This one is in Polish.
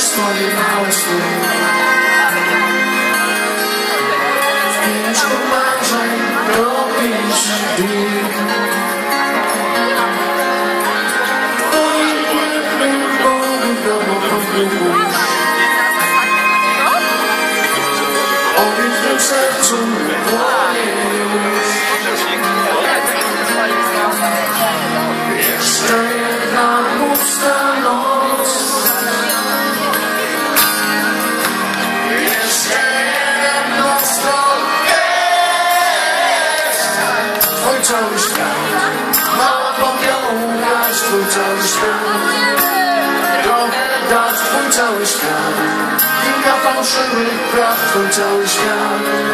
małe sny. W pięciu marzeń robisz dni. W moim pięknym Bogu domu O w sercu płonie już Jeszcze jedna pusta cały świat. Mała popiołka Twój cały świat. Trochę dać Twój cały świat. Kilka fałszywych praw Twój cały świat.